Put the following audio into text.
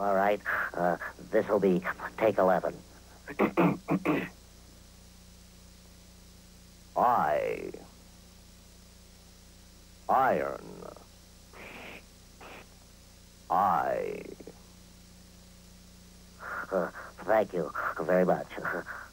All right. Uh, this will be take 11. I. Iron. I. Uh, thank you very much.